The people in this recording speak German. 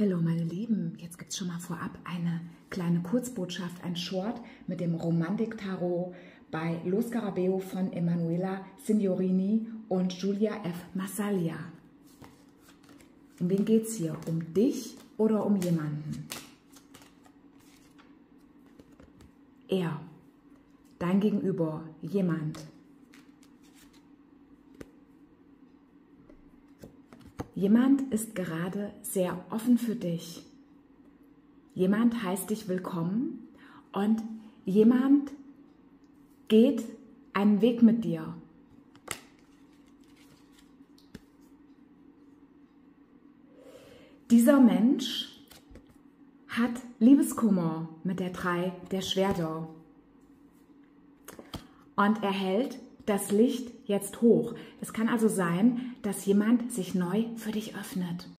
Hallo meine Lieben, jetzt gibt es schon mal vorab eine kleine Kurzbotschaft, ein Short mit dem Romantik-Tarot bei Los Scarabeo von Emanuela Signorini und Julia F. Massalia. Um wen geht es hier? Um dich oder um jemanden? Er, dein Gegenüber, jemand. Jemand ist gerade sehr offen für dich. Jemand heißt dich willkommen und jemand geht einen Weg mit dir. Dieser Mensch hat Liebeskummer mit der drei der Schwerter und er hält das Licht jetzt hoch. Es kann also sein, dass jemand sich neu für dich öffnet.